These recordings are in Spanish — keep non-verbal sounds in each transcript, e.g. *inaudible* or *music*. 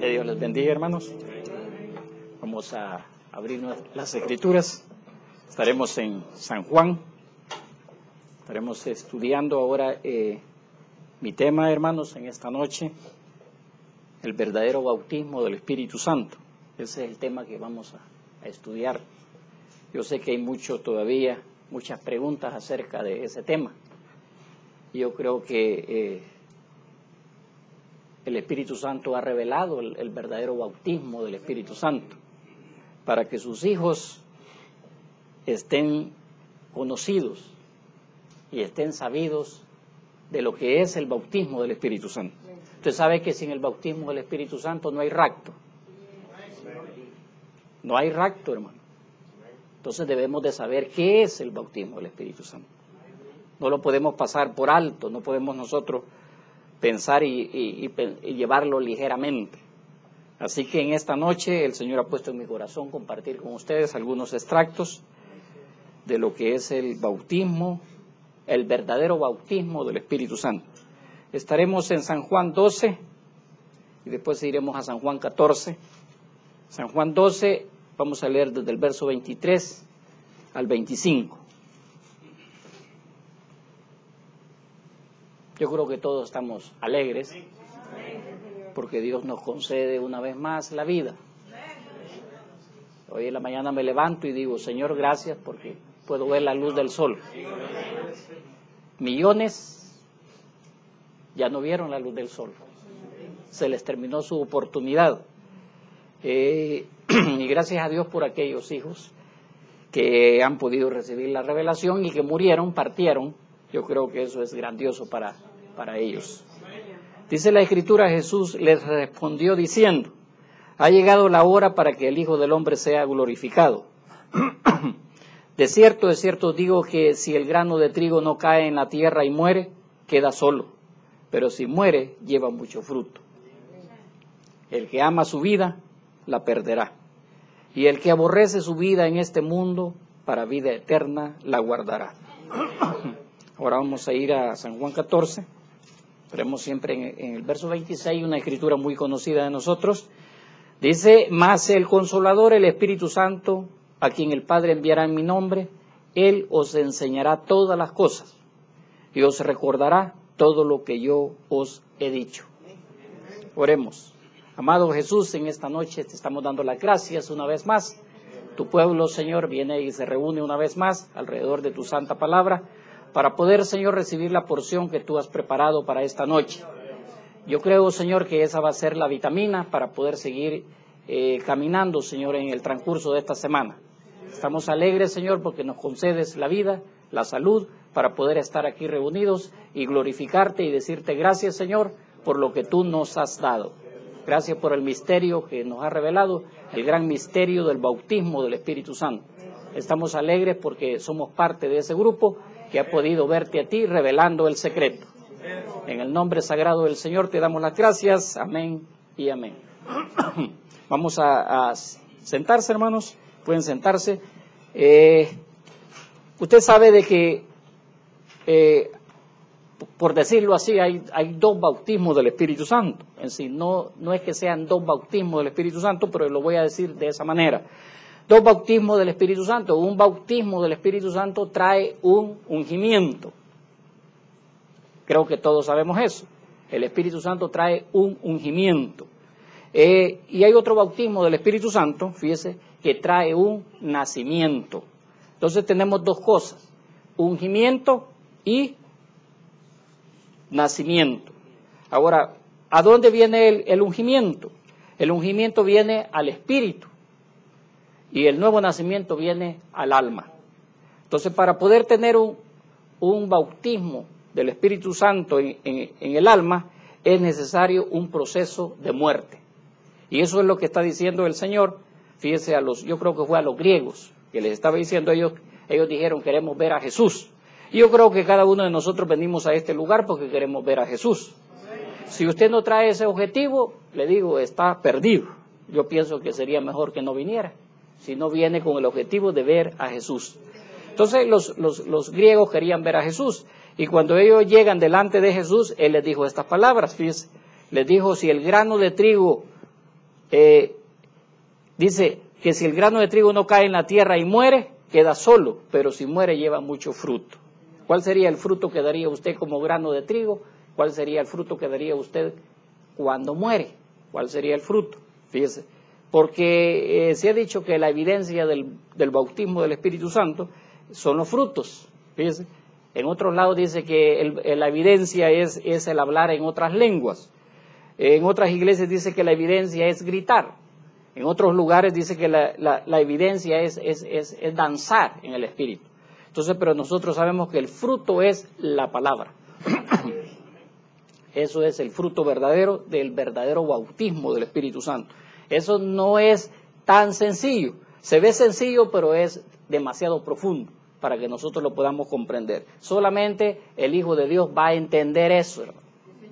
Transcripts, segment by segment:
Que Dios les bendiga, hermanos. Vamos a abrir las escrituras. Estaremos en San Juan. Estaremos estudiando ahora eh, mi tema, hermanos, en esta noche, el verdadero bautismo del Espíritu Santo. Ese es el tema que vamos a, estudiar. Yo sé que hay mucho todavía, muchas preguntas acerca de ese tema. Yo creo que eh, el Espíritu Santo ha revelado el, verdadero bautismo del Espíritu Santo para que sus hijos estén conocidos y estén sabidos de lo que es el bautismo del Espíritu Santo. Usted sabe que sin el bautismo del Espíritu Santo no hay rapto. No hay rapto, hermano. Entonces debemos de saber qué es el bautismo del Espíritu Santo. No lo podemos pasar por alto, no podemos nosotros pensar y, llevarlo ligeramente. Así que en esta noche el Señor ha puesto en mi corazón compartir con ustedes algunos extractos de lo que es el bautismo, el verdadero bautismo del Espíritu Santo. Estaremos en San Juan 12 y después iremos a San Juan 14. San Juan 12 vamos a leer desde el verso 23 al 25. Yo creo que todos estamos alegres porque Dios nos concede una vez más la vida. Hoy en la mañana me levanto y digo, Señor, gracias porque puedo ver la luz del sol. Millones ya no vieron la luz del sol. Se les terminó su oportunidad. Eh, *clears throat* y gracias a Dios por aquellos hijos que han podido recibir la revelación y que murieron, partieron. Yo creo que eso es grandioso para, para ellos. Dice la escritura, Jesús les respondió diciendo, ha llegado la hora para que el Hijo del Hombre sea glorificado. *clears throat* de cierto, de cierto digo que si el grano de trigo no cae en la tierra y muere, queda solo, pero si muere, lleva mucho fruto. El que ama su vida, la perderá. Y el que aborrece su vida en este mundo, para vida eterna, la guardará. *clears throat* Ahora vamos a ir a San Juan 14. Veremos siempre en, el verso 26 una escritura muy conocida de nosotros. Dice, más el consolador, el Espíritu Santo, a quien el Padre enviará en mi nombre, Él os enseñará todas las cosas y os recordará todo lo que yo os he dicho. Oremos. Amado Jesús, en esta noche te estamos dando las gracias una vez más. Tu pueblo, Señor, viene y se reúne una vez más alrededor de tu santa palabra para poder, Señor, recibir la porción que tú has preparado para esta noche. Yo creo, Señor, que esa va a ser la vitamina para poder seguir eh, caminando, Señor, en el transcurso de esta semana. Estamos alegres, Señor, porque nos concedes la vida, la salud, para poder estar aquí reunidos y glorificarte y decirte gracias, Señor, por lo que tú nos has dado. Gracias por el misterio que nos ha revelado, el gran misterio del bautismo del Espíritu Santo. Estamos alegres porque somos parte de ese grupo que ha podido verte a ti revelando el secreto. En el nombre sagrado del Señor te damos las gracias. Amén y amén. *clears throat* Vamos a, sentarse, hermanos. Pueden sentarse. Eh, usted sabe de que, eh, por decirlo así, hay, hay, dos bautismos del Espíritu Santo. En sí, no, no es que sean dos bautismos del Espíritu Santo, pero lo voy a decir de esa manera dos bautismos del Espíritu Santo. Un bautismo del Espíritu Santo trae un ungimiento. Creo que todos sabemos eso. El Espíritu Santo trae un ungimiento. Eh, y hay otro bautismo del Espíritu Santo, fíjese, que trae un nacimiento. Entonces tenemos dos cosas, ungimiento y nacimiento. Ahora, ¿a dónde viene el, el ungimiento? El ungimiento viene al Espíritu y el nuevo nacimiento viene al alma. Entonces, para poder tener un, bautismo del Espíritu Santo en, el alma, es necesario un proceso de muerte. Y eso es lo que está diciendo el Señor. Fíjese a los, yo creo que fue a los griegos, que les estaba diciendo ellos, ellos dijeron queremos ver a Jesús. Y yo creo que cada uno de nosotros venimos a este lugar porque queremos ver a Jesús. Si usted no trae ese objetivo, le digo, está perdido. Yo pienso que sería mejor que no viniera si no viene con el objetivo de ver a Jesús. Entonces los, los, griegos querían ver a Jesús y cuando ellos llegan delante de Jesús, Él les dijo estas palabras, fíjense, les dijo, si el grano de trigo eh, dice que si el grano de trigo no cae en la tierra y muere, queda solo, pero si muere lleva mucho fruto. ¿Cuál sería el fruto que daría usted como grano de trigo? ¿Cuál sería el fruto que daría usted cuando muere? ¿Cuál sería el fruto? Fíjese, porque eh, se ha dicho que la evidencia del, bautismo del Espíritu Santo son los frutos. En otros lados dice que la evidencia es, es el hablar en otras lenguas. En otras iglesias dice que la evidencia es gritar. En otros lugares dice que la, la, evidencia es, es, es, danzar en el Espíritu. Entonces, pero nosotros sabemos que el fruto es la palabra. *coughs* Eso es el fruto verdadero del verdadero bautismo del Espíritu Santo. Eso no es tan sencillo. Se ve sencillo, pero es demasiado profundo para que nosotros lo podamos comprender. Solamente el Hijo de Dios va a entender eso,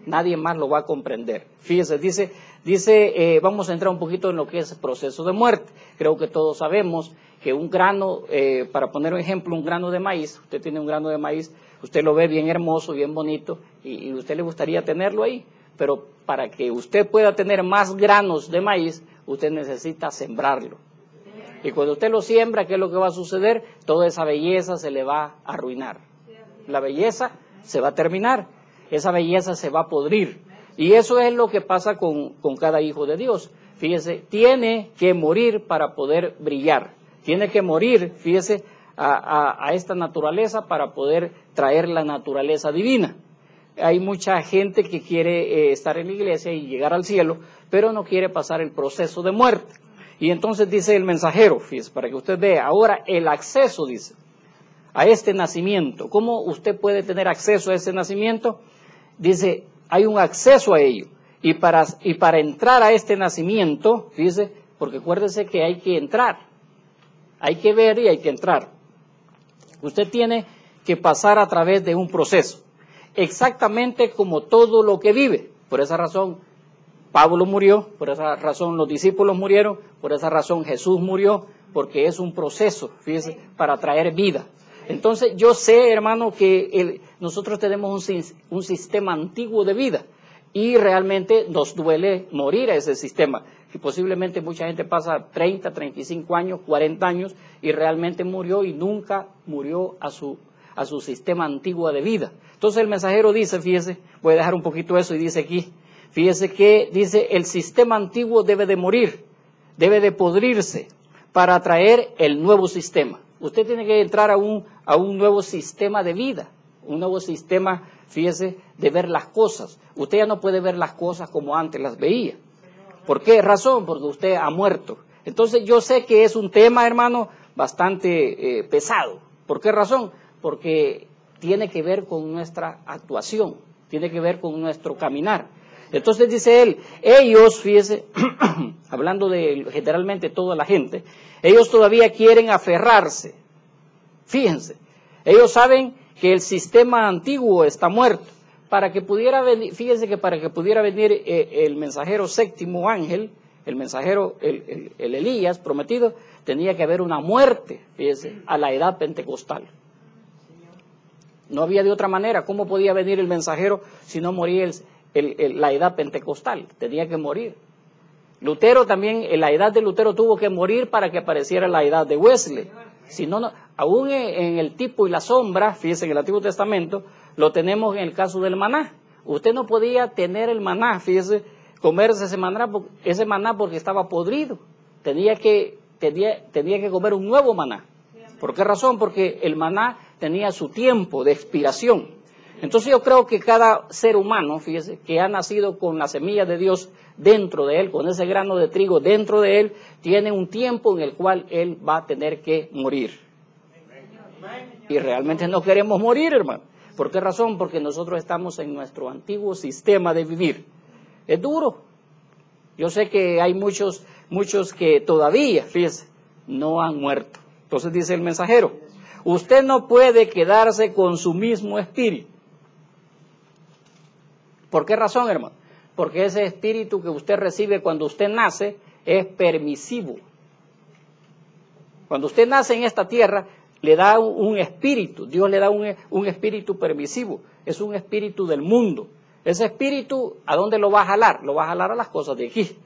Nadie más lo va a comprender. Fíjese, dice, dice eh, vamos a entrar un poquito en lo que es el proceso de muerte. Creo que todos sabemos que un grano, eh, para poner un ejemplo, un grano de maíz, usted tiene un grano de maíz, usted lo ve bien hermoso, bien bonito, y, y usted le gustaría tenerlo ahí, pero para que usted pueda tener más granos de maíz, usted necesita sembrarlo. Y cuando usted lo siembra, ¿qué es lo que va a suceder? Toda esa belleza se le va a arruinar. La belleza se va a terminar, esa belleza se va a podrir. Y eso es lo que pasa con, cada hijo de Dios. Fíjese, tiene que morir para poder brillar. Tiene que morir, fíjese, a, esta naturaleza para poder traer la naturaleza divina. Hay mucha gente que quiere eh, estar en la iglesia y llegar al cielo, pero no quiere pasar el proceso de muerte. Y entonces dice el mensajero, fíjese, para que usted vea, ahora el acceso, dice, a este nacimiento. ¿Cómo usted puede tener acceso a ese nacimiento? Dice, hay un acceso a ello. Y para, y para entrar a este nacimiento, fíjese, porque acuérdese que hay que entrar. Hay que ver y hay que entrar. Usted tiene que pasar a través de un proceso. Exactamente como todo lo que vive. Por esa razón, Pablo murió, por esa razón los discípulos murieron, por esa razón Jesús murió, porque es un proceso, fíjese, para traer vida. Entonces yo sé, hermano, que nosotros tenemos un, un, sistema antiguo de vida y realmente nos duele morir a ese sistema. Que posiblemente mucha gente pasa 30, 35 años, 40 años y realmente murió y nunca murió a su, a su sistema antiguo de vida. Entonces el mensajero dice, fíjese, voy a dejar un poquito eso y dice aquí, Fíjese que dice, el sistema antiguo debe de morir, debe de podrirse para traer el nuevo sistema. Usted tiene que entrar a un, a un nuevo sistema de vida, un nuevo sistema, fíjese, de ver las cosas. Usted ya no puede ver las cosas como antes las veía. ¿Por qué razón? Porque usted ha muerto. Entonces yo sé que es un tema, hermano, bastante eh, pesado. ¿Por qué razón? Porque tiene que ver con nuestra actuación, tiene que ver con nuestro caminar. Entonces dice él, ellos, fíjese, *clears throat* hablando de generalmente toda la gente, ellos todavía quieren aferrarse. Fíjense, ellos saben que el sistema antiguo está muerto. Para que pudiera venir, fíjense que para que pudiera venir eh, el mensajero séptimo ángel, el mensajero, el, el, Elías prometido, tenía que haber una muerte, fíjense, a la edad pentecostal. No había de otra manera. ¿Cómo podía venir el mensajero si no moría el, la edad pentecostal, tenía que morir. Lutero también, en la edad de Lutero tuvo que morir para que apareciera la edad de Wesley. Si no, aún en el tipo y la sombra, fíjense en el Antiguo Testamento, lo tenemos en el caso del maná. Usted no podía tener el maná, fíjese, comerse ese maná, ese maná porque estaba podrido. Tenía que, tenía, tenía que comer un nuevo maná. ¿Por qué razón? Porque el maná tenía su tiempo de expiración. Entonces yo creo que cada ser humano, fíjese, que ha nacido con la semilla de Dios dentro de él, con ese grano de trigo dentro de él, tiene un tiempo en el cual él va a tener que morir. Y realmente no queremos morir, hermano. ¿Por qué razón? Porque nosotros estamos en nuestro antiguo sistema de vivir. Es duro. Yo sé que hay muchos, muchos que todavía, fíjese, no han muerto. Entonces dice el mensajero, usted no puede quedarse con su mismo espíritu ¿Por qué razón, hermano? Porque ese espíritu que usted recibe cuando usted nace es permisivo. Cuando usted nace en esta tierra, le da un, espíritu, Dios le da un, un, espíritu permisivo, es un espíritu del mundo. Ese espíritu, ¿a dónde lo va a jalar? Lo va a jalar a las cosas de aquí.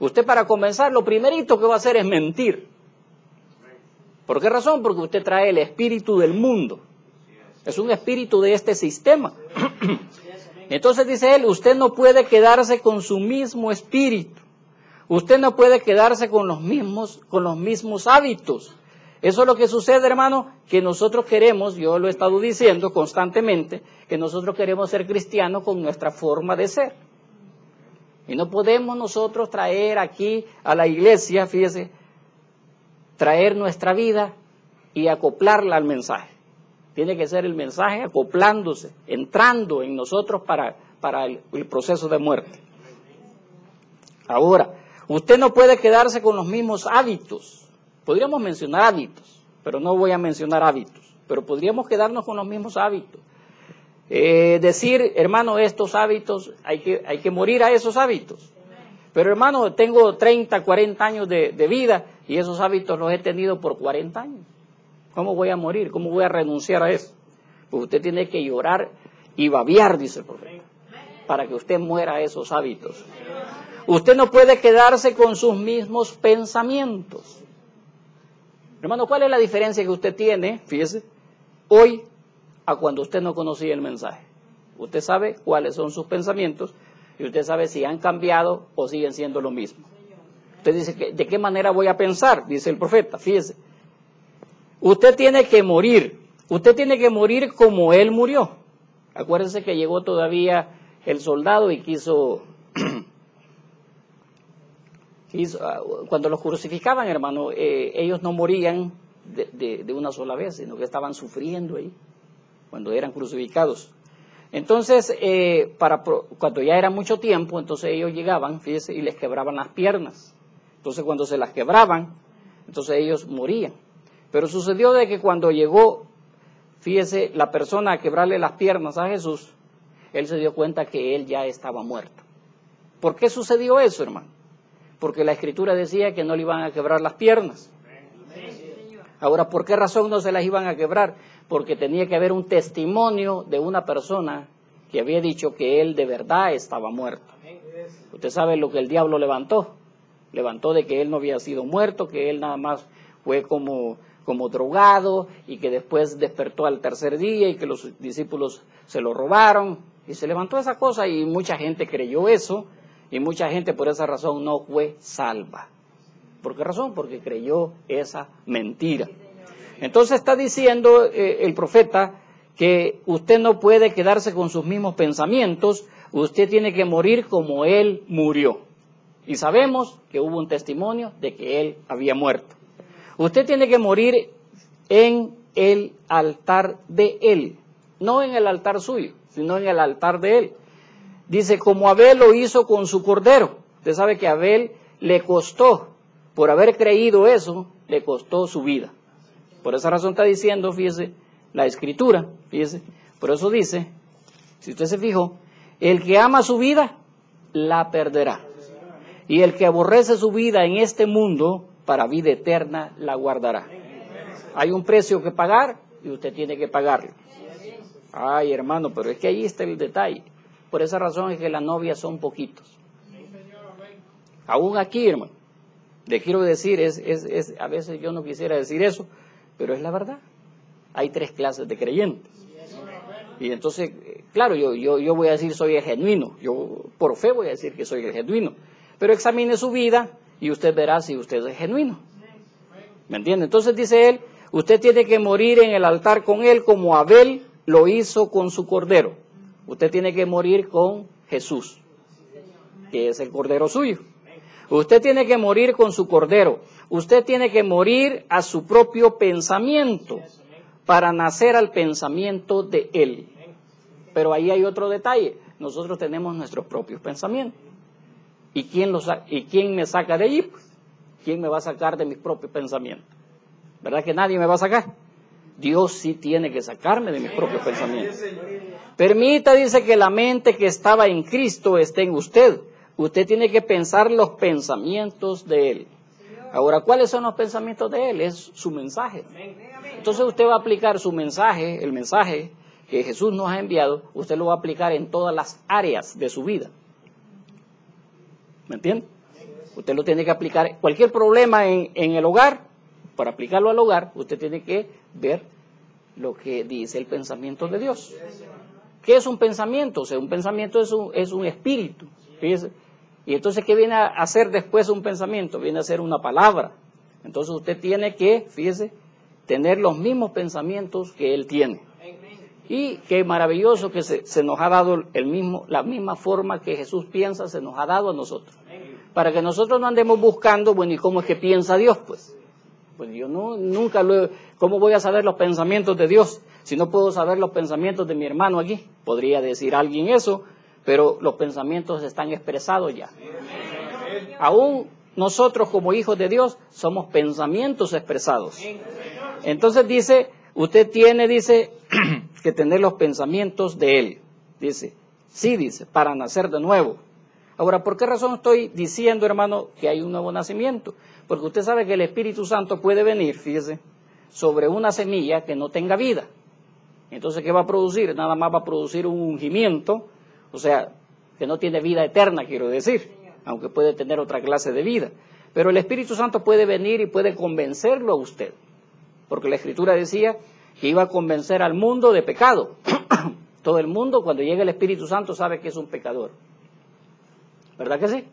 Usted para comenzar, lo primerito que va a hacer es mentir. ¿Por qué razón? Porque usted trae el espíritu del mundo. Es un espíritu de este sistema. *clears throat* Entonces dice él, usted no puede quedarse con su mismo espíritu. Usted no puede quedarse con los mismos, con los mismos hábitos. Eso es lo que sucede, hermano, que nosotros queremos, yo lo he estado diciendo constantemente, que nosotros queremos ser cristianos con nuestra forma de ser. Y no podemos nosotros traer aquí a la iglesia, fíjese, traer nuestra vida y acoplarla al mensaje. Tiene que ser el mensaje acoplándose, entrando en nosotros para, para el, proceso de muerte. Ahora, usted no puede quedarse con los mismos hábitos. Podríamos mencionar hábitos, pero no voy a mencionar hábitos. Pero podríamos quedarnos con los mismos hábitos. Eh, decir, hermano, estos hábitos, hay que, hay que morir a esos hábitos. Pero hermano, tengo 30, 40 años de, de vida y esos hábitos los he tenido por 40 años. ¿Cómo voy a morir? ¿Cómo voy a renunciar a eso? Pues usted tiene que llorar y babiar, dice el profeta, para que usted muera esos hábitos. Usted no puede quedarse con sus mismos pensamientos. Hermano, ¿cuál es la diferencia que usted tiene, fíjese, hoy a cuando usted no conocía el mensaje? Usted sabe cuáles son sus pensamientos y usted sabe si han cambiado o siguen siendo lo mismo. Usted dice, ¿de qué manera voy a pensar? Dice el profeta, fíjese. Usted tiene que morir. Usted tiene que morir como Él murió. Acuérdense que llegó todavía el soldado y *clears throat* quiso, ah, cuando los crucificaban, hermano, eh, ellos no morían de, una sola vez, sino que estaban sufriendo ahí, cuando eran crucificados. Entonces, eh, para, cuando ya era mucho tiempo, entonces ellos llegaban, fíjese, y les quebraban las piernas. Entonces, cuando se las quebraban, entonces ellos morían. Pero sucedió de que cuando llegó, fíjese, la persona a quebrarle las piernas a Jesús, él se dio cuenta que él ya estaba muerto. ¿Por qué sucedió eso, hermano? Porque la escritura decía que no le iban a quebrar las piernas. Ahora, ¿por qué razón no se las iban a quebrar? Porque tenía que haber un testimonio de una persona que había dicho que él de verdad estaba muerto. Usted sabe lo que el diablo levantó. Levantó de que él no había sido muerto, que él nada más fue como como drogado y que después despertó al tercer día y que los discípulos se lo robaron y se levantó esa cosa y mucha gente creyó eso y mucha gente por esa razón no fue salva. ¿Por qué razón? Porque creyó esa mentira. Entonces está diciendo eh, el profeta que usted no puede quedarse con sus mismos pensamientos, usted tiene que morir como él murió. Y sabemos que hubo un testimonio de que él había muerto. Usted tiene que morir en el altar de Él, no en el altar suyo, sino en el altar de Él. Dice, como Abel lo hizo con su cordero. Usted sabe que Abel le costó, por haber creído eso, le costó su vida. Por esa razón está diciendo, fíjese, la escritura, fíjese, por eso dice, si usted se fijó, el que ama su vida, la perderá. Y el que aborrece su vida en este mundo, para vida eterna la guardará. Hay un precio que pagar y usted tiene que pagarlo. Ay, hermano, pero es que ahí está el detalle. Por esa razón es que las novias son poquitos. Aún aquí, hermano, le quiero decir, es, es, es, a veces yo no quisiera decir eso, pero es la verdad. Hay tres clases de creyentes. Y entonces, claro, yo, yo, yo voy a decir soy el genuino. Yo por fe voy a decir que soy el genuino. Pero examine su vida y usted verá si usted es genuino. ¿Me entiende? Entonces dice él, usted tiene que morir en el altar con él como Abel lo hizo con su cordero. Usted tiene que morir con Jesús, que es el cordero suyo. Usted tiene que morir con su cordero. Usted tiene que morir a su propio pensamiento para nacer al pensamiento de él. Pero ahí hay otro detalle. Nosotros tenemos nuestros propios pensamientos. ¿Y quién, ¿Y me saca de allí? Pues, ¿Quién me va a sacar de mis propios pensamientos? ¿Verdad que nadie me va a sacar? Dios sí tiene que sacarme de mis propios pensamientos. Permita, dice, que la mente que estaba en Cristo esté en usted. Usted tiene que pensar los pensamientos de Él. Ahora, ¿cuáles son los pensamientos de Él? Es su mensaje. Entonces usted va a aplicar su mensaje, el mensaje que Jesús nos ha enviado, usted lo va a aplicar en todas las áreas de su vida. ¿Me entiende? Usted lo tiene que aplicar. Cualquier problema en, en el hogar, para aplicarlo al hogar, usted tiene que ver lo que dice el pensamiento de Dios. ¿Qué es un pensamiento? O sea, un pensamiento es un, es un espíritu. Fíjese. Y entonces, ¿qué viene a hacer después un pensamiento? Viene a ser una palabra. Entonces usted tiene que, fíjese, tener los mismos pensamientos que él tiene. Y qué maravilloso que se, se, nos ha dado el mismo, la misma forma que Jesús piensa, se nos ha dado a nosotros. Para que nosotros no andemos buscando, bueno, ¿y cómo es que piensa Dios? Pues, pues yo no, nunca lo, ¿cómo voy a saber los pensamientos de Dios? Si no puedo saber los pensamientos de mi hermano aquí, podría decir alguien eso, pero los pensamientos están expresados ya. Aún nosotros como hijos de Dios somos pensamientos expresados. Entonces dice, usted tiene, dice, que tener los pensamientos de Él. Dice, sí, dice, para nacer de nuevo. Ahora, ¿por qué razón estoy diciendo, hermano, que hay un nuevo nacimiento? Porque usted sabe que el Espíritu Santo puede venir, fíjese, sobre una semilla que no tenga vida. Entonces, ¿qué va a producir? Nada más va a producir un ungimiento, o sea, que no tiene vida eterna, quiero decir, aunque puede tener otra clase de vida. Pero el Espíritu Santo puede venir y puede convencerlo a usted, porque la Escritura decía que iba a convencer al mundo de pecado. *coughs* Todo el mundo, cuando llega el Espíritu Santo, sabe que es un pecador. ¿Verdad que sí?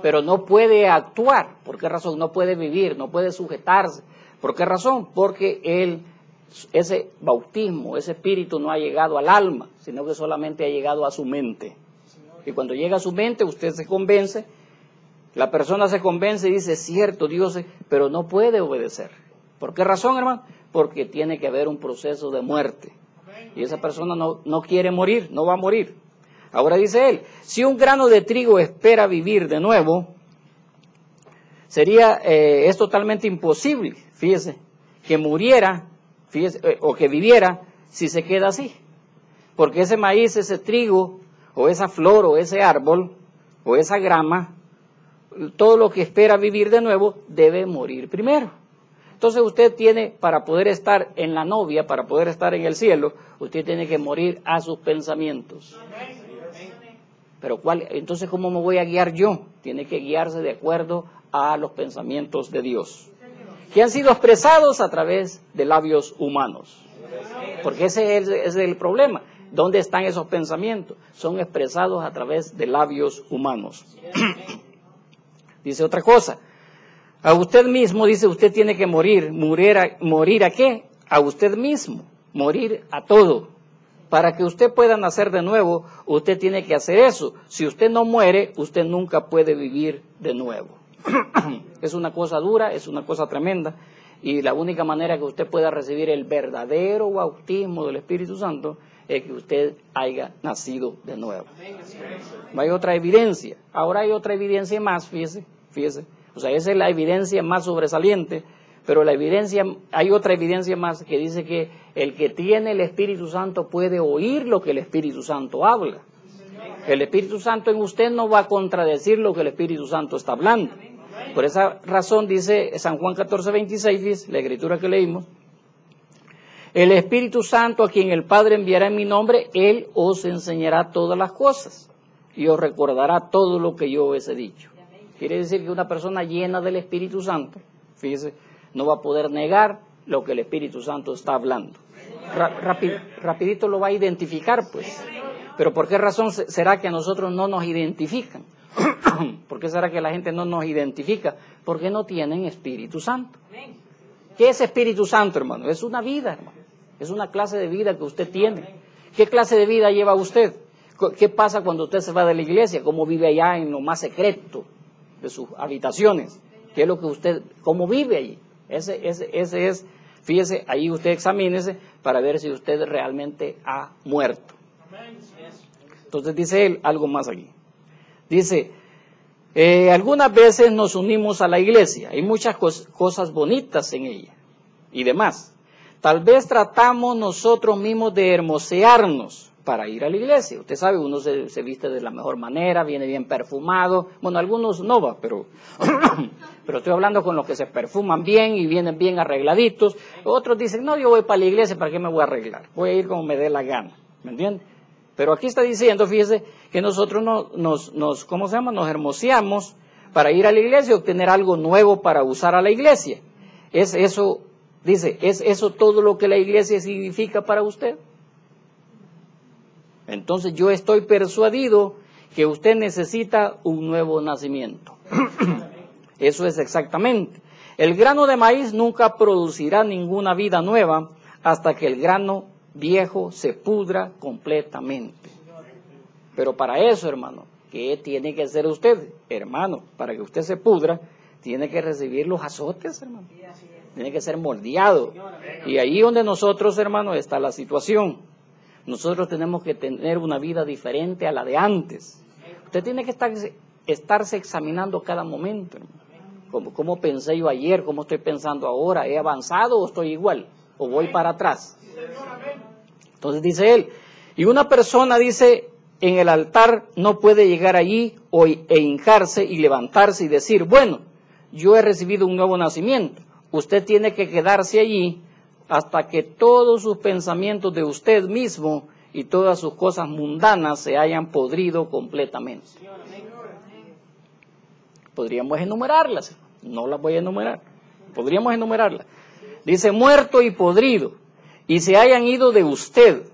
Pero no puede actuar. ¿Por qué razón? No puede vivir, no puede sujetarse. ¿Por qué razón? Porque él, ese bautismo, ese espíritu no ha llegado al alma, sino que solamente ha llegado a su mente. Y cuando llega a su mente, usted se convence, la persona se convence y dice, cierto, Dios, pero no puede obedecer. ¿Por qué razón, hermano? Porque tiene que haber un proceso de muerte. Y esa persona no, no quiere morir, no va a morir. Ahora dice él, si un grano de trigo espera vivir de nuevo, sería, eh, es totalmente imposible, fíjese, que muriera, fíjese, eh, o que viviera si se queda así. Porque ese maíz, ese trigo, o esa flor, o ese árbol, o esa grama, todo lo que espera vivir de nuevo debe morir primero. Entonces usted tiene, para poder estar en la novia, para poder estar en el cielo, usted tiene que morir a sus pensamientos. Pero ¿cuál? Entonces, ¿cómo me voy a guiar yo? Tiene que guiarse de acuerdo a los pensamientos de Dios, que han sido expresados a través de labios humanos. Porque ese es, el problema. ¿Dónde están esos pensamientos? Son expresados a través de labios humanos. *clears throat* dice otra cosa. A usted mismo, dice, usted tiene que morir. ¿Morir a, morir a qué? A usted mismo. Morir a todo. Para que usted pueda nacer de nuevo, usted tiene que hacer eso. Si usted no muere, usted nunca puede vivir de nuevo. *clears throat* es una cosa dura, es una cosa tremenda. Y la única manera que usted pueda recibir el verdadero bautismo del Espíritu Santo es que usted haya nacido de nuevo. Hay otra evidencia. Ahora hay otra evidencia más, fíjese, fíjese. O sea, esa es la evidencia más sobresaliente pero la evidencia, hay otra evidencia más que dice que el que tiene el Espíritu Santo puede oír lo que el Espíritu Santo habla. El Espíritu Santo en usted no va a contradecir lo que el Espíritu Santo está hablando. Por esa razón dice San Juan 14, 26, la escritura que leímos, el Espíritu Santo a quien el Padre enviará en mi nombre, Él os enseñará todas las cosas y os recordará todo lo que yo os he dicho. Quiere decir que una persona llena del Espíritu Santo, fíjese, no va a poder negar lo que el Espíritu Santo está hablando. rapidito lo va a identificar, pues. Pero ¿por qué razón será que a nosotros no nos identifican? *clears throat* ¿Por qué será que la gente no nos identifica? Porque no tienen Espíritu Santo. ¿Qué es Espíritu Santo, hermano? Es una vida, hermano. Es una clase de vida que usted tiene. ¿Qué clase de vida lleva usted? ¿Qué pasa cuando usted se va de la iglesia? ¿Cómo vive allá en lo más secreto sus habitaciones? ¿Qué es lo que usted, cómo vive allí? Ese, ese, ese es, fíjese, ahí usted examínese para ver si usted realmente ha muerto. Entonces dice él algo más aquí. Dice, eh, algunas veces nos unimos a la iglesia, hay muchas cosas bonitas en ella y demás. Tal vez tratamos nosotros mismos de hermosearnos para ir a la iglesia. Usted sabe, uno se, viste de la mejor manera, viene bien perfumado. Bueno, algunos no va, pero, *coughs* pero estoy hablando con los que se perfuman bien y vienen bien arregladitos. Otros dicen, no, yo voy para la iglesia, ¿para qué me voy a arreglar? Voy a ir como me dé la gana. ¿Me entiende? Pero aquí está diciendo, fíjese, que nosotros no, nos, nos, ¿cómo se llama? Nos hermoseamos para ir a la iglesia y obtener algo nuevo para usar a la iglesia. ¿Es eso, dice, es eso todo lo que la iglesia significa para usted? Entonces yo estoy persuadido que usted necesita un nuevo nacimiento. *coughs* Eso es exactamente. El grano de maíz nunca producirá ninguna vida nueva hasta que el grano viejo se pudra completamente. Pero para eso, hermano, ¿qué tiene que hacer usted? Hermano, para que usted se pudra, tiene que recibir los azotes, hermano. Tiene que ser moldeado. Y ahí donde nosotros, hermano, está la situación. Nosotros tenemos que tener una vida diferente a la de antes. Usted tiene que estar, estarse examinando cada momento, hermano. ¿Cómo, pensé yo ayer? ¿Cómo estoy pensando ahora? ¿He avanzado o estoy igual? ¿O voy para atrás? Entonces dice él, y una persona dice, en el altar no puede llegar allí o, e hincarse y levantarse y decir, bueno, yo he recibido un nuevo nacimiento. Usted tiene que quedarse allí hasta que todos sus pensamientos de usted mismo y todas sus cosas mundanas se hayan podrido completamente. Podríamos enumerarlas, no las voy a enumerar, podríamos enumerarlas. Dice muerto y podrido, y se hayan ido de usted.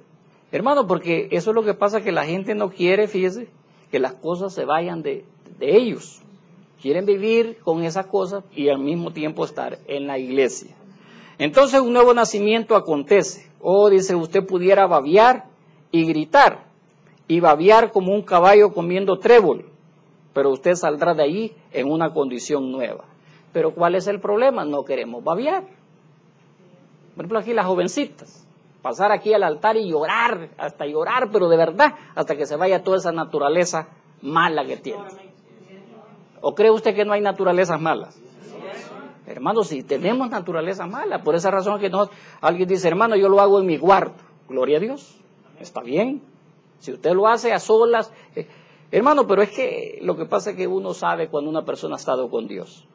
Hermano, porque eso es lo que pasa, que la gente no quiere, fíjese, que las cosas se vayan de, de ellos. Quieren vivir con esas cosas y al mismo tiempo estar en la iglesia. Entonces un nuevo nacimiento acontece. O oh, dice, usted pudiera babiar y gritar, y babiar como un caballo comiendo trébol, pero usted saldrá de ahí en una condición nueva. Pero ¿cuál es el problema? No queremos babiar. Por ejemplo, aquí las jovencitas, pasar aquí al altar y llorar, hasta llorar, pero de verdad, hasta que se vaya toda esa naturaleza mala que tiene. ¿O cree usted que no hay naturalezas malas? Hermano, si tenemos naturaleza mala, por esa razón que no, alguien dice, hermano, yo lo hago en mi cuarto. Gloria a Dios, está bien. Si usted lo hace a solas, eh, hermano, pero es que lo que pasa es que uno sabe cuando una persona ha estado con Dios.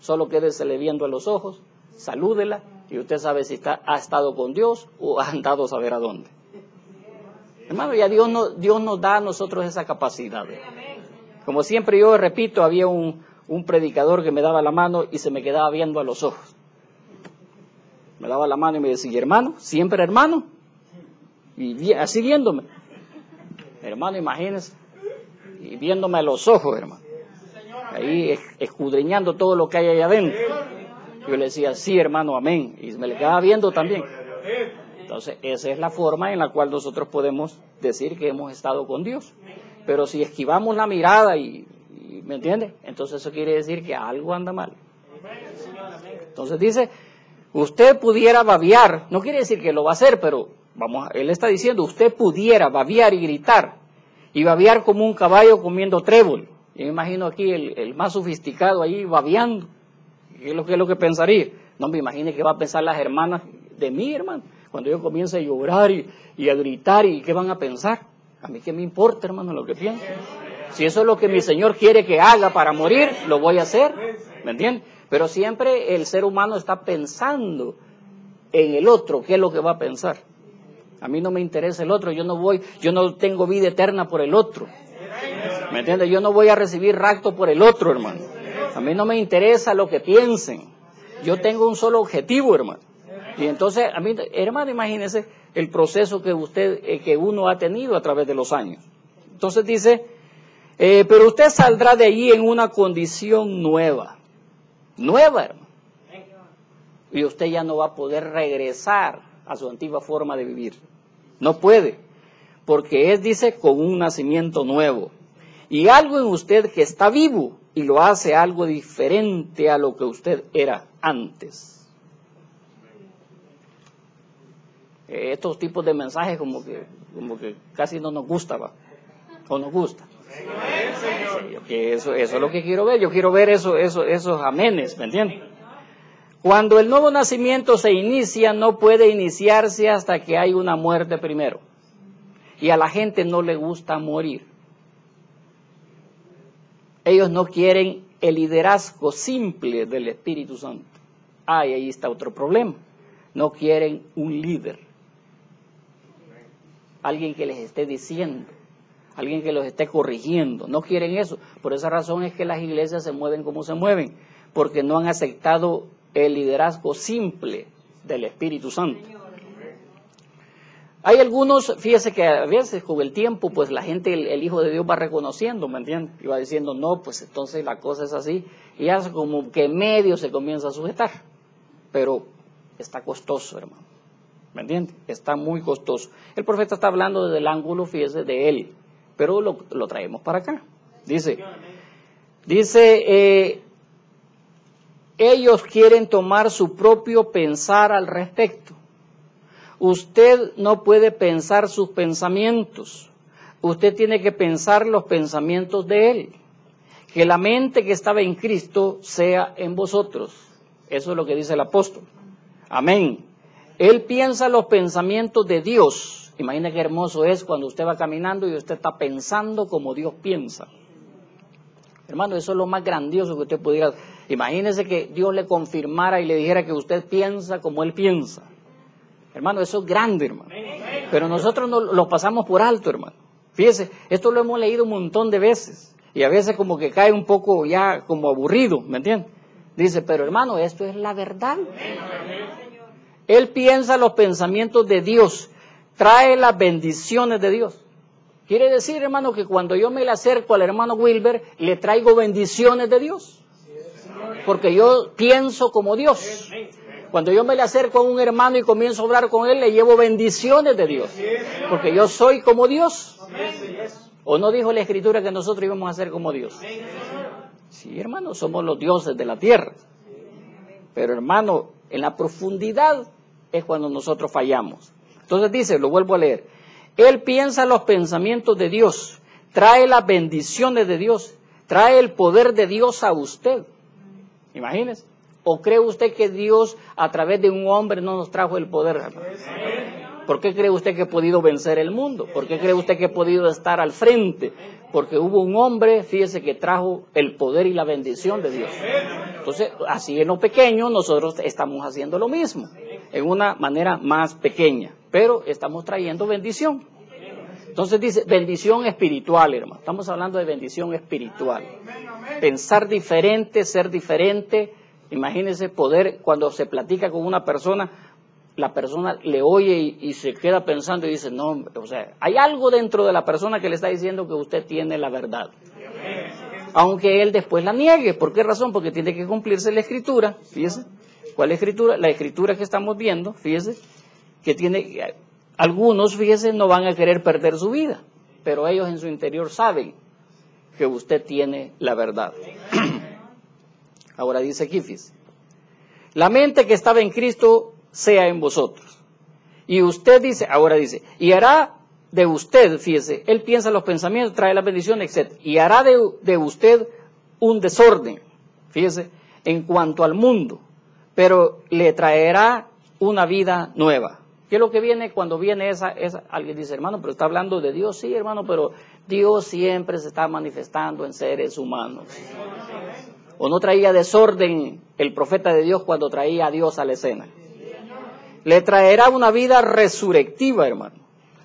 Solo quédesele viendo a los ojos, salúdela y usted sabe si está, ha estado con Dios o ha andado a saber a dónde. Hermano, ya Dios, no, Dios nos da a nosotros esa capacidad. Como siempre yo repito, había un, un predicador que me daba la mano y se me quedaba viendo a los ojos. Me daba la mano y me decía, hermano, siempre hermano. Y así viéndome. Hermano, imagínese. Y viéndome a los ojos, hermano. Ahí escudriñando todo lo que hay ahí adentro. Yo le decía, sí, hermano, amén. Y me le quedaba viendo también. Entonces, esa es la forma en la cual nosotros podemos decir que hemos estado con Dios. Pero si esquivamos la mirada y ¿Me entiende? Entonces eso quiere decir que algo anda mal. Entonces dice, usted pudiera babiar, no quiere decir que lo va a hacer, pero vamos, él está diciendo, usted pudiera babiar y gritar, y babiar como un caballo comiendo trébol. Yo me imagino aquí el, más sofisticado ahí babiando. ¿Qué es, lo, que es pensaría? No me imagine que va a pensar las hermanas de mí, hermano, cuando yo comience a llorar y, y a gritar, ¿y qué van a pensar? A mí qué me importa, hermano, lo que piensen. Si eso es lo que mi Señor quiere que haga para morir, lo voy a hacer. ¿Me entiendes? Pero siempre el ser humano está pensando en el otro, qué es lo que va a pensar. A mí no me interesa el otro, yo no voy, yo no tengo vida eterna por el otro. ¿Me entiendes? Yo no voy a recibir rapto por el otro, hermano. A mí no me interesa lo que piensen. Yo tengo un solo objetivo, hermano. Y entonces, a mí, hermano, imagínese el proceso que usted, eh, que uno ha tenido a través de los años. Entonces dice, eh, pero usted saldrá de allí en una condición nueva. Nueva, hermano. Y usted ya no va a poder regresar a su antigua forma de vivir. No puede. Porque es, dice, con un nacimiento nuevo. Y algo en usted que está vivo y lo hace algo diferente a lo que usted era antes. Eh, estos tipos de mensajes como que, como que casi no nos gusta, o nos gusta eso, eso es lo que quiero ver. Yo quiero ver eso, eso, esos amenes, ¿me entiendes? Cuando el nuevo nacimiento se inicia, no puede iniciarse hasta que hay una muerte primero. Y a la gente no le gusta morir. Ellos no quieren el liderazgo simple del Espíritu Santo. Ah, ahí está otro problema. No quieren un líder. Alguien que les esté diciendo alguien que los esté corrigiendo. No quieren eso. Por esa razón es que las iglesias se mueven como se mueven, porque no han aceptado el liderazgo simple del Espíritu Santo. Hay algunos, fíjese que a veces con el tiempo, pues la gente, el, Hijo de Dios va reconociendo, ¿me entiende? Y va diciendo, no, pues entonces la cosa es así. Y hace como que medio se comienza a sujetar. Pero está costoso, hermano. ¿Me entiende? Está muy costoso. El profeta está hablando desde el ángulo, fíjese, de él. Pero lo, traemos para acá. Dice, dice, eh, ellos quieren tomar su propio pensar al respecto Usted no puede pensar sus pensamientos. Usted tiene que pensar los pensamientos de Él. Que la mente que estaba en Cristo sea en vosotros. Eso es lo que dice el apóstol. Amén. Él piensa los pensamientos de Dios. Imagina qué hermoso es cuando usted va caminando y usted está pensando como Dios piensa. Hermano, eso es lo más grandioso que usted pudiera. Imagínese que Dios le confirmara y le dijera que usted piensa como Él piensa. Hermano, eso es grande, hermano. Pero nosotros no, lo pasamos por alto, hermano. Fíjese, esto lo hemos leído un montón de veces. Y a veces como que cae un poco ya como aburrido, ¿me entiende? Dice, pero hermano, esto es la verdad. Él piensa los pensamientos de Dios, trae las bendiciones de Dios. Quiere decir, hermano, que cuando yo me le acerco al hermano Wilber, le traigo bendiciones de Dios. Porque yo pienso como Dios. Cuando yo me le acerco a un hermano y comienzo a hablar con él, le llevo bendiciones de Dios. Porque yo soy como Dios. ¿O no dijo la Escritura que nosotros íbamos a ser como Dios? Sí, hermano, somos los dioses de la tierra. Pero hermano, en la profundidad es cuando nosotros fallamos. Entonces dice, lo vuelvo a leer, Él piensa los pensamientos de Dios, trae las bendiciones de Dios, trae el poder de Dios a usted. Imagínese. ¿O cree usted que Dios a través de un hombre no nos trajo el poder? ¿Por qué cree usted que ha podido vencer el mundo? ¿Por qué cree usted que ha podido estar al frente? Porque hubo un hombre, fíjese, que trajo el poder y la bendición de Dios. Entonces, así en lo pequeño, nosotros estamos haciendo lo mismo, en una manera más pequeña, pero estamos trayendo bendición. Entonces dice, bendición espiritual, hermano. Estamos hablando de bendición espiritual. Pensar diferente, ser diferente, Imagínese poder, cuando se platica con una persona, la persona le oye y, se queda pensando y dice, no, o sea, hay algo dentro de la persona que le está diciendo que usted tiene la verdad. Aunque él después la niegue. ¿Por qué razón? Porque tiene que cumplirse la escritura. Fíjese. ¿Cuál escritura? La escritura que estamos viendo, fíjese, que tiene, algunos, fíjese, no van a querer perder su vida, pero ellos en su interior saben que usted tiene la verdad. *clears throat* Ahora dice Kifis, la mente que estaba en Cristo sea en vosotros. Y usted dice, ahora dice, y hará de usted, fíjese, él piensa los pensamientos, trae la bendición, etc. Y hará de, de usted un desorden, fíjese, en cuanto al mundo, pero le traerá una vida nueva. ¿Qué es lo que viene cuando viene esa, esa? Alguien dice, hermano, pero está hablando de Dios. Sí, hermano, pero Dios siempre se está manifestando en seres humanos. ¿O no traía desorden el profeta de Dios cuando traía a Dios a la escena? Le traerá una vida resurrectiva, hermano.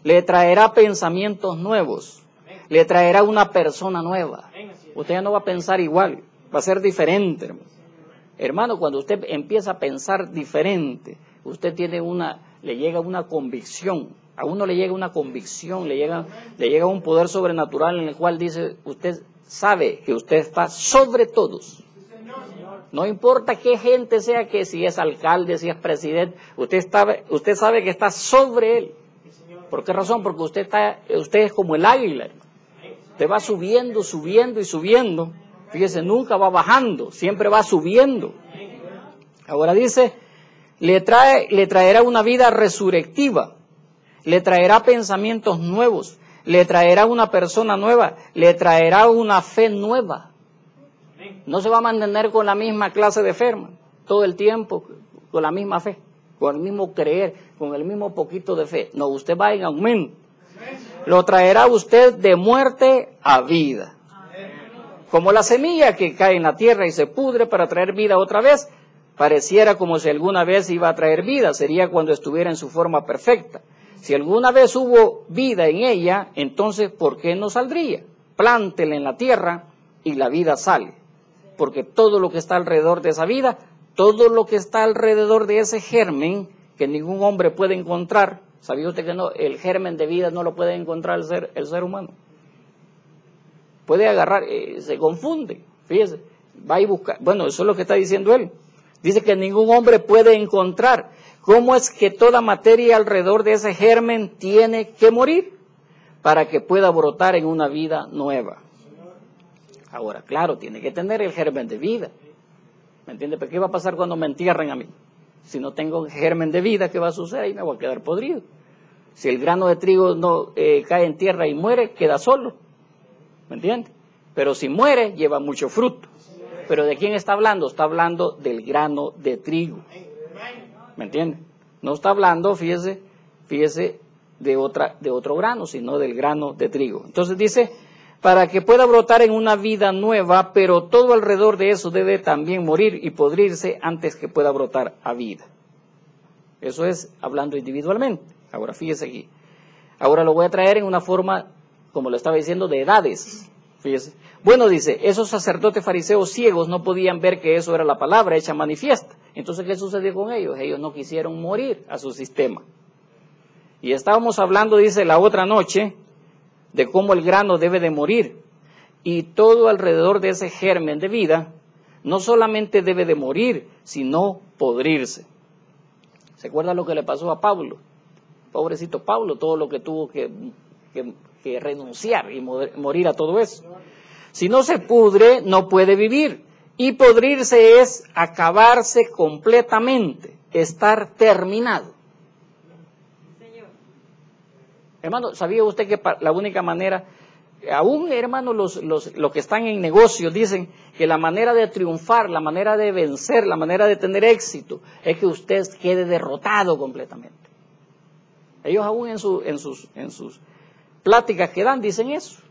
Le traerá pensamientos nuevos. Le traerá una persona nueva. Usted ya no va a pensar igual, va a ser diferente, hermano. Hermano, cuando usted empieza a pensar diferente, usted tiene una, le llega una convicción. A uno le llega una convicción, le llega, le llega un poder sobrenatural en el cual dice, usted sabe que usted está sobre todos. No importa qué gente sea, que si es alcalde, si es presidente, usted, usted sabe que está sobre él. ¿Por qué razón? Porque usted, está, usted es como el águila. Usted va subiendo, subiendo y subiendo. Fíjese, nunca va bajando, siempre va subiendo. Ahora dice, le, trae, le traerá una vida resurrectiva, le traerá pensamientos nuevos, le traerá una persona nueva, le traerá una fe nueva. No se va a mantener con la misma clase de fe, todo el tiempo, con la misma fe, con el mismo creer, con el mismo poquito de fe. No, usted va en aumento. Lo traerá usted de muerte a vida. Como la semilla que cae en la tierra y se pudre para traer vida otra vez, pareciera como si alguna vez iba a traer vida, sería cuando estuviera en su forma perfecta. Si alguna vez hubo vida en ella, entonces ¿por qué no saldría? Plántela en la tierra y la vida sale. Porque todo lo que está alrededor de esa vida, todo lo que está alrededor de ese germen que ningún hombre puede encontrar, ¿sabía usted que no? El germen de vida no lo puede encontrar el ser, el ser humano. Puede agarrar, eh, se confunde, fíjese, va y busca. Bueno, eso es lo que está diciendo él. Dice que ningún hombre puede encontrar. ¿Cómo es que toda materia alrededor de ese germen tiene que morir para que pueda brotar en una vida nueva? Ahora, claro, tiene que tener el germen de vida. ¿Me entiende? ¿Pero qué va a pasar cuando me entierren a mí? Si no tengo germen de vida, ¿qué va a suceder? Y me voy a quedar podrido. Si el grano de trigo no eh, cae en tierra y muere, queda solo. ¿Me entiende? Pero si muere, lleva mucho fruto. Pero ¿de quién está hablando? Está hablando del grano de trigo. ¿Me entiende? No está hablando, fíjese, fíjese, de, otra, de otro grano, sino del grano de trigo. Entonces dice, para que pueda brotar en una vida nueva, pero todo alrededor de eso debe también morir y podrirse antes que pueda brotar a vida. Eso es hablando individualmente. Ahora fíjese aquí. Ahora lo voy a traer en una forma, como lo estaba diciendo, de edades. Fíjese. Bueno, dice, esos sacerdotes fariseos ciegos no podían ver que eso era la palabra hecha manifiesta. Entonces, ¿qué sucedió con ellos? Ellos no quisieron morir a su sistema. Y estábamos hablando, dice, la otra noche, de cómo el grano debe de morir. Y todo alrededor de ese germen de vida, no solamente debe de morir, sino podrirse. ¿Se acuerda lo que le pasó a Pablo? Pobrecito Pablo, todo lo que tuvo que, que renunciar y morir a todo eso. Si no se pudre, no puede vivir. Y podrirse es acabarse completamente, estar terminado. Hermano, ¿sabía usted que la única manera, aún hermano, los, los, los que están en negocios dicen que la manera de triunfar, la manera de vencer, la manera de tener éxito, es que usted quede derrotado completamente. Ellos aún en, su, en, sus, en sus pláticas que dan dicen eso.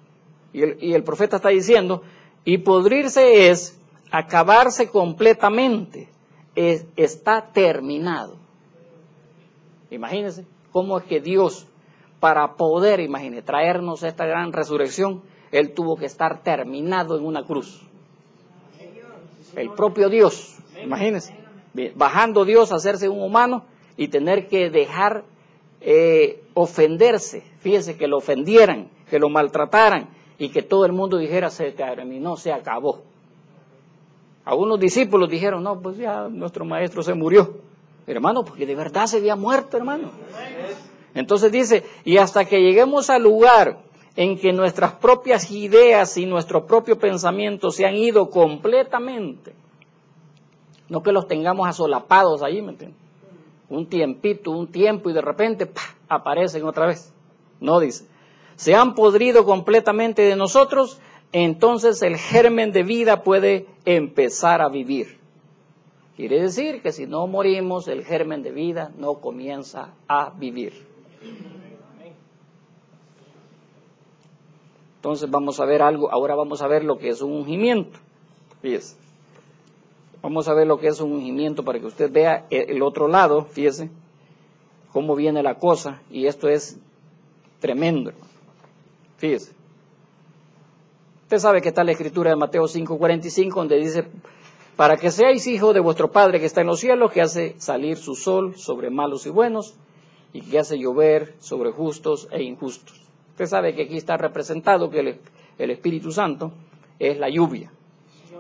Y el, profeta está diciendo, y podrirse es acabarse completamente, está terminado. Imagínense cómo es que Dios, para poder, imagínense, traernos esta gran resurrección, Él tuvo que estar terminado en una cruz. El propio Dios, imagínense, bajando Dios a hacerse un humano y tener que dejar eh, ofenderse, fíjense que lo ofendieran, que lo maltrataran, y que todo el mundo dijera se terminó, se acabó. Algunos discípulos dijeron, no, pues ya nuestro maestro se murió. Hermano, porque de verdad se había muerto, hermano. Entonces dice, y hasta que lleguemos al lugar en que nuestras propias ideas y nuestro propio pensamiento se han ido completamente, no que los tengamos asolapados ahí, ¿me entiendes? Un tiempito, un tiempo y de repente aparecen otra vez. No dice, se han podrido completamente de nosotros, entonces el germen de vida puede empezar a vivir. Quiere decir que si no morimos, el germen de vida no comienza a vivir. Entonces vamos a ver algo, ahora vamos a ver lo que es un ungimiento. Fíjese. Vamos a ver lo que es un ungimiento para que usted vea el otro lado, fíjese, cómo viene la cosa, y esto es tremendo. Fíjese. Usted sabe que está la escritura de Mateo 5:45 donde dice, para que seáis hijos de vuestro Padre que está en los cielos, que hace salir su sol sobre malos y buenos, y que hace llover sobre justos e injustos. Usted sabe que aquí está representado que el, el Espíritu Santo es la lluvia.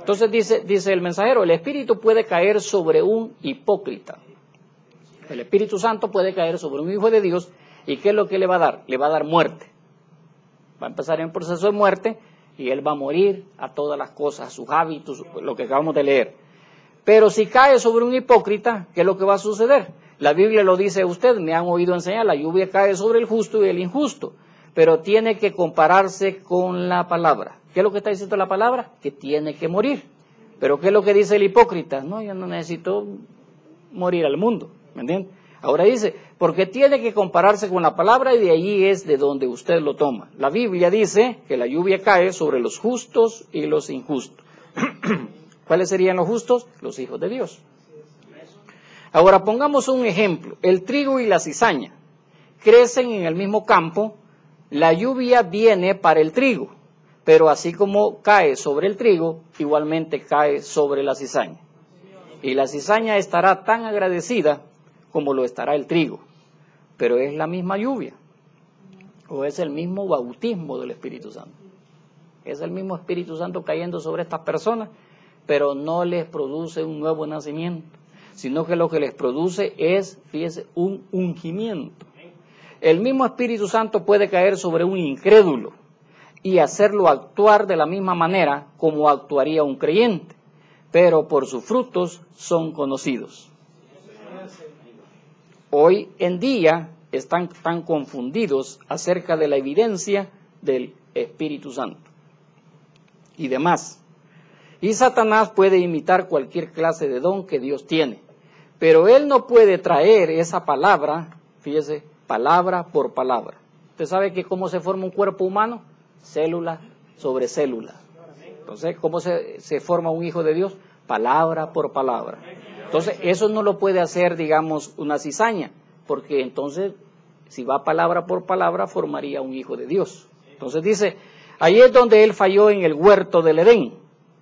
Entonces dice, dice el mensajero, el Espíritu puede caer sobre un hipócrita. El Espíritu Santo puede caer sobre un hijo de Dios y ¿qué es lo que le va a dar? Le va a dar muerte va a empezar en un proceso de muerte y él va a morir a todas las cosas, a sus hábitos, lo que acabamos de leer. Pero si cae sobre un hipócrita, ¿qué es lo que va a suceder? La Biblia lo dice usted, me han oído enseñar, la lluvia cae sobre el justo y el injusto, pero tiene que compararse con la palabra. ¿Qué es lo que está diciendo la palabra? Que tiene que morir. Pero ¿qué es lo que dice el hipócrita? No, yo no necesito morir al mundo, ¿me entiendes? Ahora dice, porque tiene que compararse con la palabra y de allí es de donde usted lo toma. La Biblia dice que la lluvia cae sobre los justos y los injustos. *clears throat* ¿Cuáles serían los justos? Los hijos de Dios. Ahora pongamos un ejemplo, el trigo y la cizaña. crecen en el mismo campo, la lluvia viene para el trigo, pero así como cae sobre el trigo, igualmente cae sobre la cizaña. Y la cizaña estará tan agradecida como lo estará el trigo, pero es la misma lluvia, o es el mismo bautismo del Espíritu Santo. Es el mismo Espíritu Santo cayendo sobre estas personas, pero no les produce un nuevo nacimiento, sino que lo que les produce es, fíjese, un ungimiento. El mismo Espíritu Santo puede caer sobre un incrédulo y hacerlo actuar de la misma manera como actuaría un creyente, pero por sus frutos son conocidos. Hoy en día están tan confundidos acerca de la evidencia del Espíritu Santo y demás. Y Satanás puede imitar cualquier clase de don que Dios tiene, pero él no puede traer esa palabra, fíjese, palabra por palabra. ¿Usted sabe que cómo se forma un cuerpo humano? Célula sobre célula. Entonces, ¿cómo se, se forma un hijo de Dios? Palabra por palabra. Entonces, eso no lo puede hacer, digamos, una cizaña, porque entonces, si va palabra por palabra, formaría un hijo de Dios. Entonces dice, Allí es donde él falló en el huerto del Edén.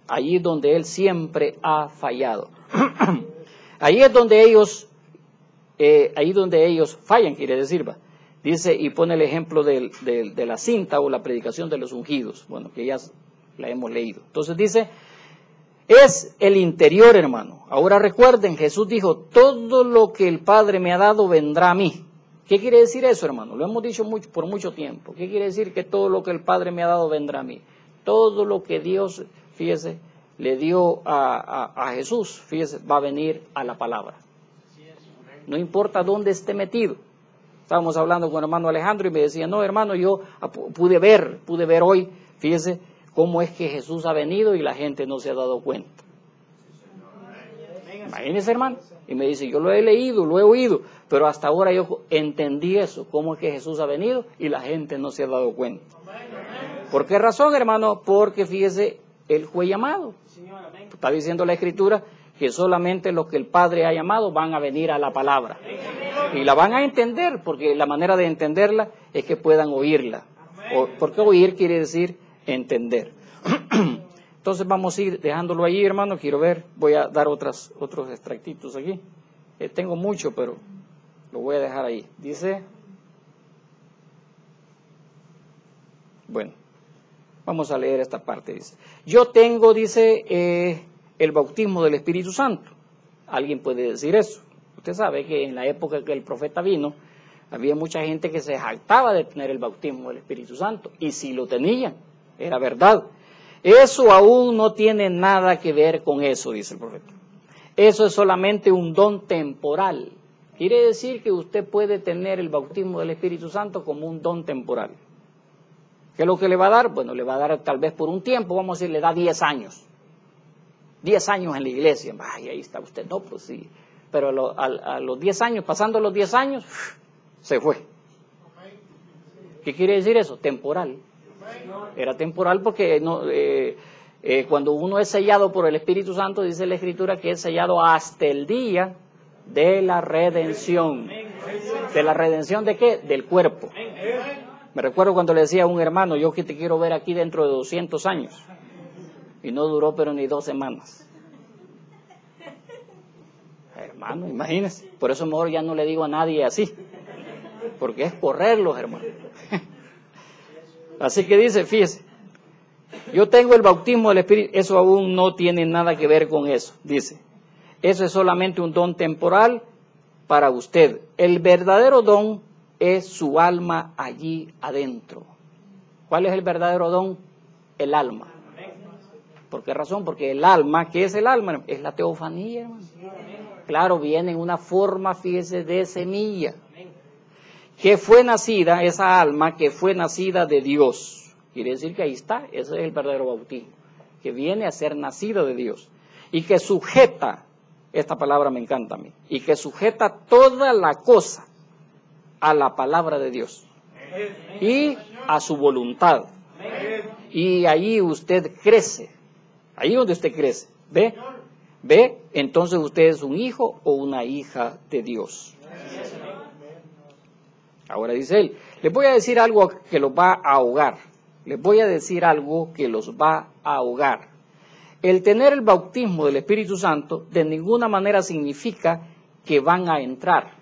Allí es donde él siempre ha fallado. *clears throat* Allí es donde ellos, eh, ahí donde ellos fallan, quiere decir, va. Dice, y pone el ejemplo de la cinta o la predicación de los ungidos. Bueno, que ya la hemos leído. Entonces dice, es el interior, hermano. Ahora recuerden, Jesús dijo, todo lo que el Padre me ha dado vendrá a mí. ¿Qué quiere decir eso, hermano? Lo hemos dicho mucho, por mucho tiempo. ¿Qué quiere decir que todo lo que el Padre me ha dado vendrá a mí? Todo lo que Dios, fíjese, le dio a, Jesús, fíjese, va a venir a la palabra. No importa dónde esté metido. Estábamos hablando con hermano Alejandro y me decía, no, hermano, yo pude ver, pude ver hoy, fíjese, cómo es que Jesús ha venido y la gente no se ha dado cuenta. Imagínese, hermano. Y me dice, yo lo he leído, lo he oído, pero hasta ahora yo entendí eso, cómo es que Jesús ha venido y la gente no se ha dado cuenta. ¿Por qué razón, hermano? Porque fíjese, él fue llamado. Está diciendo la Escritura que solamente los que el Padre ha llamado van a venir a la palabra. Y la van a entender, porque la manera de entenderla es que puedan oírla. porque oír quiere decir entender. *clears throat* Entonces vamos a ir dejándolo ahí, hermano. Quiero ver, voy a dar otras, otros extractitos aquí. Eh, tengo mucho, pero lo voy a dejar ahí. Dice, bueno, vamos a leer esta parte. Dice, yo tengo, dice, eh, el bautismo del Espíritu Santo. Alguien puede decir eso. Usted sabe que en la época que el profeta vino, había mucha gente que se jactaba de tener el bautismo del Espíritu Santo. Y si lo tenían, era verdad. Eso aún no tiene nada que ver con eso, dice el profeta. Eso es solamente un don temporal. Quiere decir que usted puede tener el bautismo del Espíritu Santo como un don temporal. ¿Qué es lo que le va a dar? Bueno, le va a dar tal vez por un tiempo, vamos a decir, le da 10 años. 10 años en la iglesia. Ay, ahí está usted. No, pues sí. Pero a, a los 10 años, pasando los 10 años, se fue. ¿Qué quiere decir eso? Temporal. Era temporal porque no, eh, eh, cuando uno es sellado por el Espíritu Santo, dice la Escritura que es sellado hasta el día de la redención. ¿De la redención de qué? Del cuerpo. Me recuerdo cuando le decía a un hermano, yo que te quiero ver aquí dentro de 200 años. Y no duró pero ni dos semanas. Hermano, imagínese. Por eso mejor ya no le digo a nadie así. Porque es correrlos, hermano. Así que dice, fíjese, yo tengo el bautismo del Espíritu, eso aún no tiene nada que ver con eso, dice. Eso es solamente un don temporal para usted. El verdadero don es su alma allí adentro. ¿Cuál es el verdadero don? El alma. ¿Por qué razón? Porque el alma, ¿qué es el alma? Es la teofanía, hermano. Claro, viene en una forma, fíjese, de semilla que fue nacida, esa alma que fue nacida de Dios. Quiere decir que ahí está, ese es el verdadero bautismo, que viene a ser nacida de Dios y que sujeta, esta palabra me encanta a mí, y que sujeta toda la cosa a la palabra de Dios y a su voluntad. Y ahí usted crece, ahí donde usted crece, ¿ve? ¿Ve? Entonces usted es un hijo o una hija de Dios. Ahora dice él, les voy a decir algo que los va a ahogar. Les voy a decir algo que los va a ahogar. El tener el bautismo del Espíritu Santo de ninguna manera significa que van a entrar.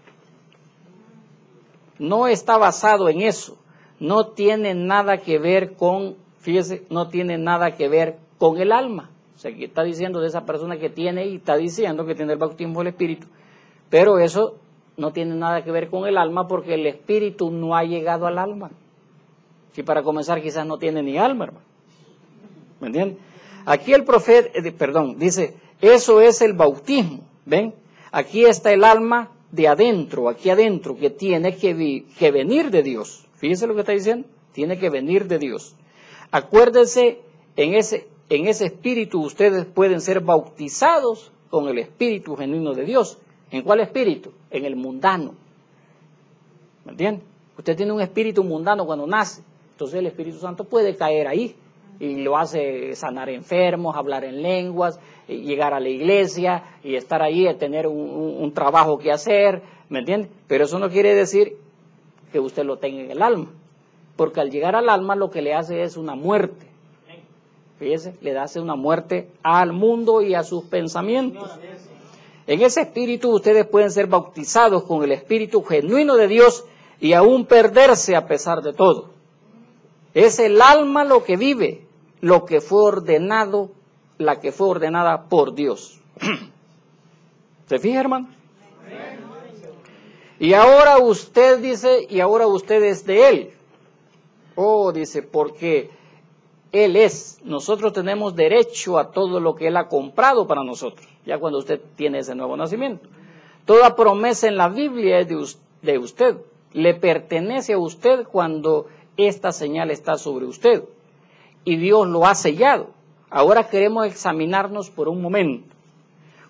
No está basado en eso. No tiene nada que ver con, fíjese, no tiene nada que ver con el alma. O sea, que está diciendo de esa persona que tiene y está diciendo que tiene el bautismo del Espíritu. Pero eso no tiene nada que ver con el alma porque el espíritu no ha llegado al alma. Si para comenzar quizás no tiene ni alma, hermano. ¿Me entienden? Aquí el profeta, eh, perdón, dice, eso es el bautismo. ¿Ven? Aquí está el alma de adentro, aquí adentro, que tiene que, que venir de Dios. Fíjense lo que está diciendo. Tiene que venir de Dios. Acuérdense, en ese, en ese espíritu ustedes pueden ser bautizados con el espíritu genuino de Dios. ¿En cuál espíritu? En el mundano. ¿Me entiende? Usted tiene un espíritu mundano cuando nace, entonces el Espíritu Santo puede caer ahí y lo hace sanar enfermos, hablar en lenguas, llegar a la iglesia y estar ahí, tener un, trabajo que hacer, ¿me entiende? Pero eso no quiere decir que usted lo tenga en el alma, porque al llegar al alma lo que le hace es una muerte. Fíjese, le hace una muerte al mundo y a sus pensamientos. En ese espíritu ustedes pueden ser bautizados con el espíritu genuino de Dios y aún perderse a pesar de todo. Es el alma lo que vive, lo que fue ordenado, la que fue ordenada por Dios. *clears throat* ¿Se fija, hermano? Y ahora usted dice, y ahora usted es de Él. Oh, dice, porque Él es. Usted tenemos derecho a todo lo que Él ha comprado para nosotros ya cuando usted tiene ese nuevo nacimiento. Toda promesa en la Biblia es de, usted, le pertenece a usted cuando esta señal está sobre usted y Dios lo ha sellado. Ahora queremos examinarnos por un momento.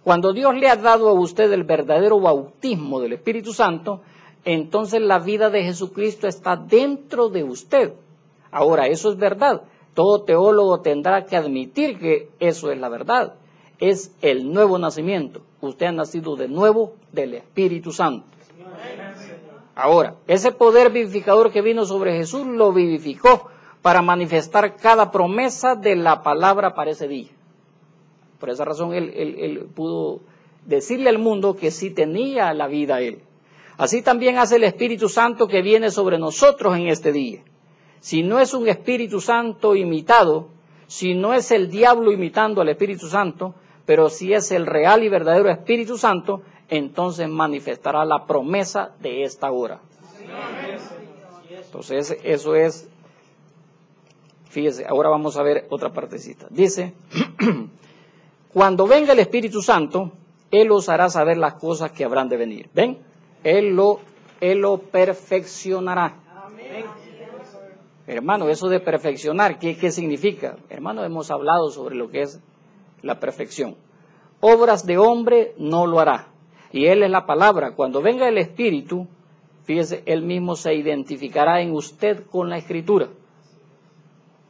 Cuando Dios le ha dado a usted el verdadero bautismo del Espíritu Santo, entonces la vida de Jesucristo está dentro de usted. Ahora, eso es verdad. Todo teólogo tendrá que admitir que eso es la verdad es el nuevo nacimiento. Usted ha nacido de nuevo del Espíritu Santo. Ahora, ese poder vivificador que vino sobre Jesús lo vivificó para manifestar cada promesa de la palabra para ese día. Por esa razón él, pudo decirle al mundo que sí tenía la vida él. Así también hace el Espíritu Santo que viene sobre nosotros en este día. Si no es un Espíritu Santo imitado, si no es el diablo imitando al Espíritu Santo, pero si es el real y verdadero Espíritu Santo, entonces manifestará la promesa de esta hora. Entonces eso es, fíjese, ahora vamos a ver otra partecita. Dice, *clears throat* cuando venga el Espíritu Santo, Él os hará saber las cosas que habrán de venir. ¿Ven? Él lo, él lo perfeccionará. Hermano, eso de perfeccionar, ¿qué, ¿qué significa? Hermano, hemos hablado sobre lo que es la perfección. Obras de hombre no lo hará. Y Él es la palabra. Cuando venga el Espíritu, fíjese, Él mismo se identificará en usted con la Escritura.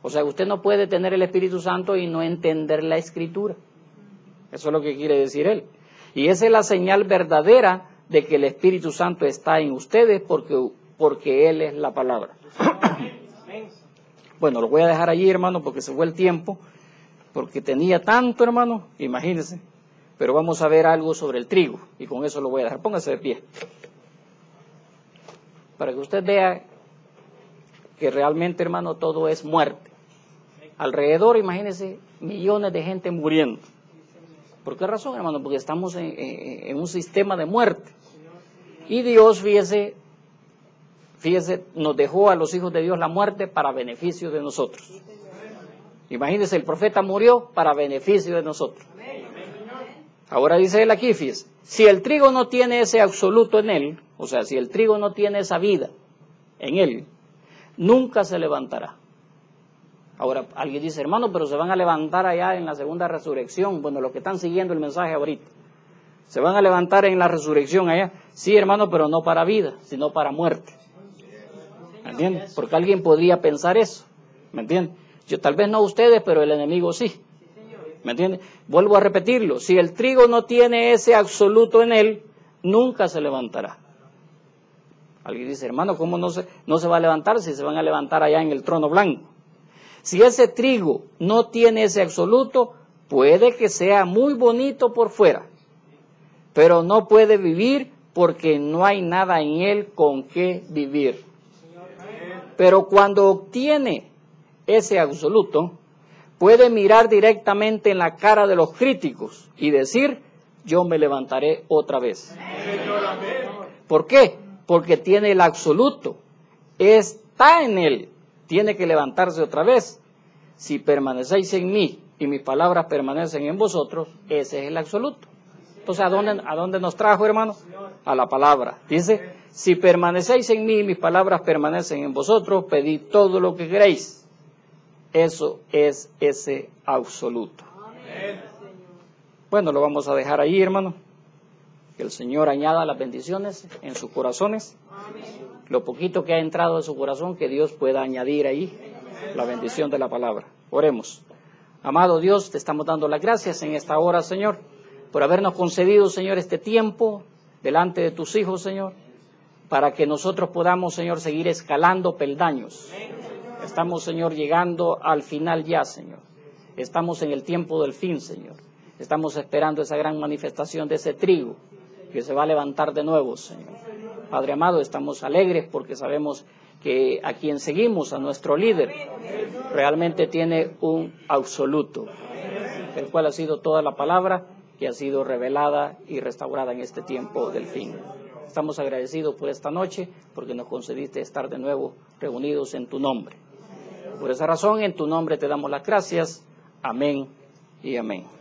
O sea, usted no puede tener el Espíritu Santo y no entender la Escritura. Eso es lo que quiere decir Él. Y esa es la señal verdadera de que el Espíritu Santo está en ustedes porque, porque Él es la palabra. bueno, lo voy a dejar allí, hermano, porque se fue el tiempo porque tenía tanto, hermano, imagínense. Pero vamos a ver algo sobre el trigo y con eso lo voy a dejar. Póngase de pie. Para que usted vea que realmente, hermano, todo es muerte. Alrededor, imagínense, millones de gente muriendo. ¿Por qué razón, hermano? Porque estamos en, un sistema de muerte. Y Dios, fíjese, fíjese, nos dejó a los hijos de Dios la muerte para beneficio de nosotros. Imagínense, el profeta murió para beneficio de nosotros. Ahora dice él aquí, fíjese, si el trigo no tiene ese absoluto en él, o sea, si el trigo no tiene esa vida en él, nunca se levantará. Ahora, alguien dice, hermano, pero se van a levantar allá en la segunda resurrección. Bueno, los que están siguiendo el mensaje ahorita, se van a levantar en la resurrección allá. Sí, hermano, pero no para vida, sino para muerte. ¿Me entiendes? Porque alguien podría pensar eso. ¿Me entiendes? Yo, tal vez no ustedes, pero el enemigo sí. ¿Me entiende? Vuelvo a repetirlo. Si el trigo no tiene ese absoluto en él, nunca se levantará. Alguien dice, hermano, ¿cómo no se, no se va a levantar si se van a levantar allá en el trono blanco? Si ese trigo no tiene ese absoluto, puede que sea muy bonito por fuera, pero no puede vivir porque no hay nada en él con qué vivir. Pero cuando obtiene ese absoluto, puede mirar directamente en la cara de los críticos y decir, yo me levantaré otra vez. ¿Por qué? Porque tiene el absoluto, está en él, tiene que levantarse otra vez. Si permanecéis en mí y mis palabras permanecen en vosotros, ese es el absoluto. Entonces, ¿a dónde, a nos trajo, hermano? A la palabra. Dice, si permanecéis en mí y mis palabras permanecen en vosotros, pedid todo lo que queréis. Eso es ese absoluto. Bueno, lo vamos a dejar ahí, hermano. Que el Señor añada las bendiciones en sus corazones. Lo poquito que ha entrado en su corazón, que Dios pueda añadir ahí la bendición de la palabra. Oremos. Amado Dios, te estamos dando las gracias en esta hora, Señor, por habernos concedido, Señor, este tiempo delante de tus hijos, Señor, para que nosotros podamos, Señor, seguir escalando peldaños. Estamos, Señor, llegando al final ya, Señor. Estamos en el tiempo del fin, Señor. Estamos esperando esa gran manifestación de ese trigo que se va a levantar de nuevo, Señor. Padre amado, estamos alegres porque sabemos que a quien seguimos, a nuestro líder, realmente tiene un absoluto, el cual ha sido toda la palabra que ha sido revelada y restaurada en este tiempo del fin. Estamos agradecidos por esta noche porque nos concediste estar de nuevo reunidos en tu nombre. Por esa razón, en tu nombre te damos las gracias. Amén y amén.